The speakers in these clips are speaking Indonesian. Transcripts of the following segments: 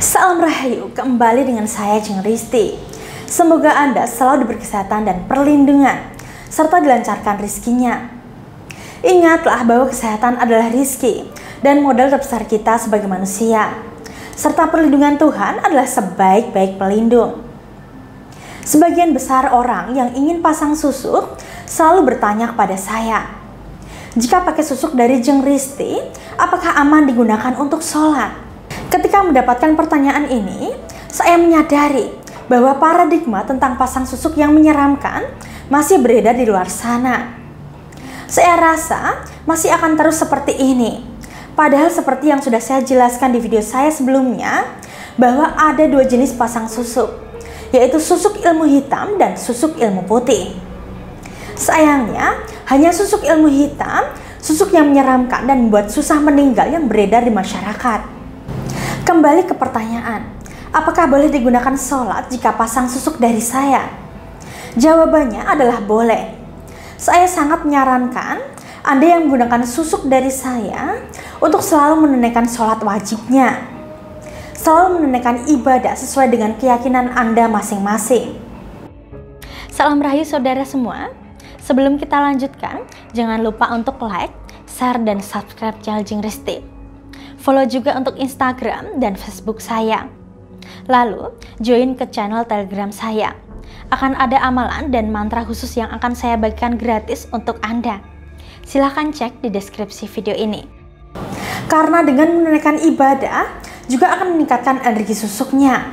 Salam Rahayu, kembali dengan saya Jeng Risti. Semoga Anda selalu diberi kesehatan dan perlindungan, serta dilancarkan rizkinya. Ingatlah bahwa kesehatan adalah rizki dan modal terbesar kita sebagai manusia, serta perlindungan Tuhan adalah sebaik-baik pelindung. Sebagian besar orang yang ingin pasang susuk selalu bertanya kepada saya, jika pakai susuk dari Jeng Risti, apakah aman digunakan untuk sholat? Mendapatkan pertanyaan ini, saya menyadari bahwa paradigma tentang pasang susuk yang menyeramkan masih beredar di luar sana. Saya rasa masih akan terus seperti ini. Padahal seperti yang sudah saya jelaskan di video saya sebelumnya, bahwa ada dua jenis pasang susuk, yaitu susuk ilmu hitam dan susuk ilmu putih. Sayangnya, hanya susuk ilmu hitam, susuk yang menyeramkan dan membuat susah meninggal yang beredar di masyarakat. Kembali ke pertanyaan, apakah boleh digunakan sholat jika pasang susuk dari saya? Jawabannya adalah boleh. Saya sangat menyarankan Anda yang menggunakan susuk dari saya untuk selalu menunaikan sholat wajibnya. Selalu menunaikan ibadah sesuai dengan keyakinan Anda masing-masing. Salam rahayu saudara semua. Sebelum kita lanjutkan, jangan lupa untuk like, share, dan subscribe channel Jing Risti. Follow juga untuk Instagram dan Facebook saya. Lalu, join ke channel Telegram saya. Akan ada amalan dan mantra khusus yang akan saya bagikan gratis untuk Anda. Silahkan cek di deskripsi video ini. Karena dengan menunaikan ibadah, juga akan meningkatkan energi susuknya,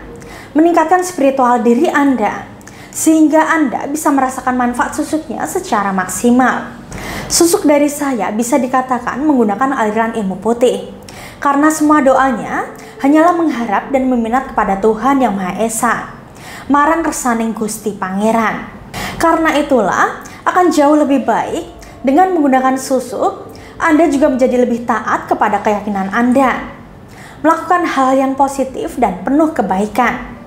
meningkatkan spiritual diri Anda, sehingga Anda bisa merasakan manfaat susuknya secara maksimal. Susuk dari saya bisa dikatakan menggunakan aliran ilmu putih karena semua doanya hanyalah mengharap dan meminat kepada Tuhan Yang Maha Esa. Marang kersaning Gusti Pangeran. Karena itulah akan jauh lebih baik dengan menggunakan susuk, Anda juga menjadi lebih taat kepada keyakinan Anda. Melakukan hal yang positif dan penuh kebaikan.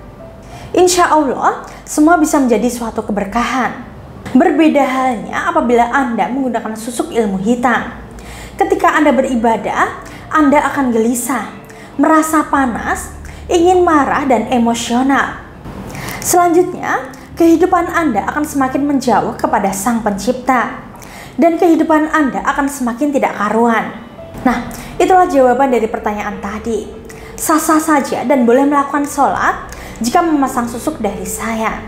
Insya Allah, semua bisa menjadi suatu keberkahan. Berbeda halnya apabila Anda menggunakan susuk ilmu hitam. Ketika Anda beribadah, anda akan gelisah, merasa panas, ingin marah, dan emosional. Selanjutnya, kehidupan Anda akan semakin menjauh kepada Sang Pencipta, dan kehidupan Anda akan semakin tidak karuan. Nah, itulah jawaban dari pertanyaan tadi. Sah-sah saja dan boleh melakukan sholat jika memasang susuk dari saya.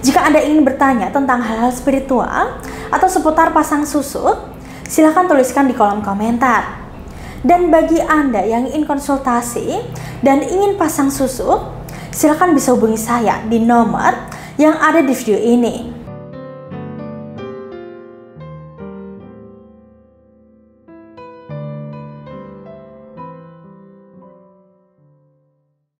Jika Anda ingin bertanya tentang hal-hal spiritual atau seputar pasang susuk, silahkan tuliskan di kolom komentar. Dan bagi Anda yang ingin konsultasi dan ingin pasang susuk, silakan bisa hubungi saya di nomor yang ada di video ini.